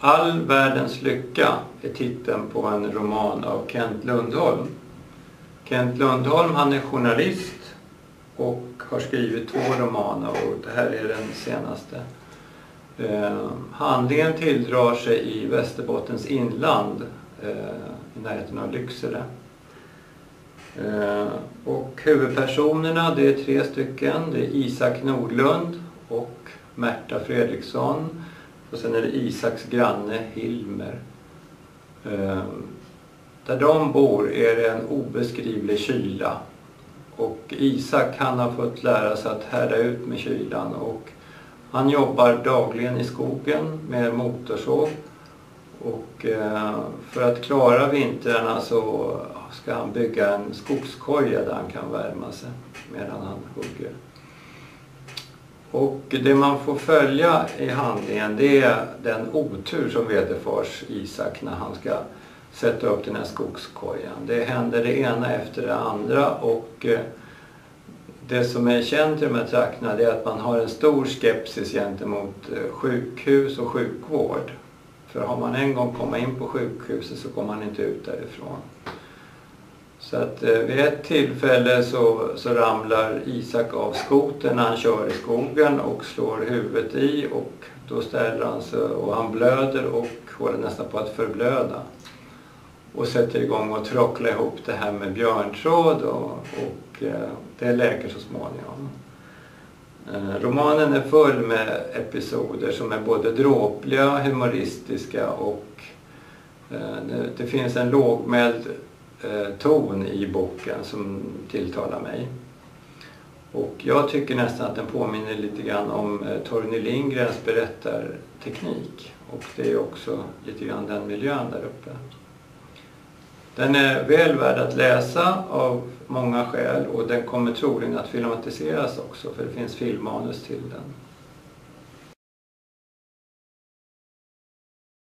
All världens lycka är titeln på en roman av Kent Lundholm. Kent Lundholm han är journalist och har skrivit två romaner och det här är den senaste. Eh, handlingen tilldrar sig i Västerbottens inland eh, i närheten av Lycksele. Eh, och huvudpersonerna det är tre stycken. Det är Isak Nordlund och Märta Fredriksson. Och sen är det Isaks granne Hilmer. Ehm, där de bor är det en obeskrivlig kyla. Och Isak han har fått lära sig att härda ut med kylan. Och han jobbar dagligen i skogen med motorsåg. Och eh, för att klara vintrarna så ska han bygga en skogskoja där han kan värma sig medan han hugger. Och det man får följa i handlingen det är den otur som vederfars Isak när han ska sätta upp den här skogskojan. Det händer det ena efter det andra och eh, det som är känt i de här trakterna är att man har en stor skepsis gentemot eh, sjukhus och sjukvård. För har man en gång kommit in på sjukhuset så kommer man inte ut därifrån. Så att eh, vid ett tillfälle så, så ramlar Isak av skoten när han kör i skogen och slår huvudet i och då ställer han sig och han blöder och håller nästan på att förblöda. Och sätter igång och trocklar ihop det här med björntråd och, och eh, det läker så småningom. Eh, romanen är full med episoder som är både dråpliga, humoristiska och det finns en lågmäld Eh, ton i boken som tilltalar mig. Och jag tycker nästan att den påminner lite grann om eh, Torgny Lindgrens berättarteknik. Och det är också lite grann den miljön där uppe. Den är väl värd att läsa av många skäl och den kommer troligen att filmatiseras också för det finns filmmanus till den.